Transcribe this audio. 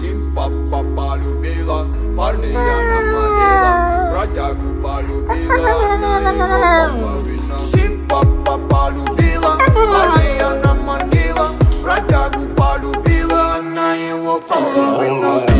Симпапа полюбила, парня я наманила, бродягу полюбила, на его половина. Симпапа полюбила, парня я наманила, бродягу полюбила, на его половина.